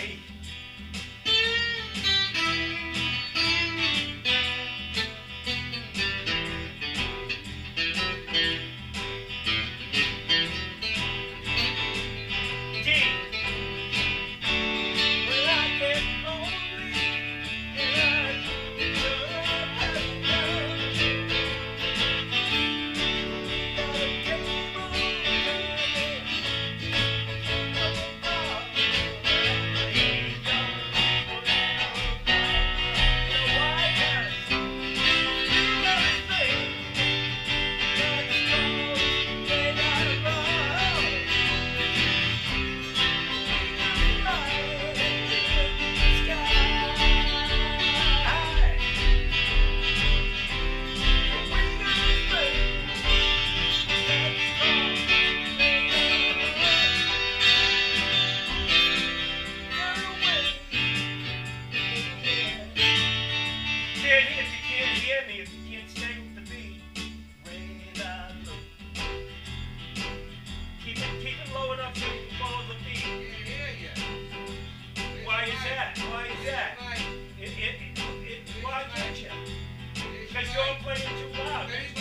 night. Deixa eu apanhar de.